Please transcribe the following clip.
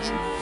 action.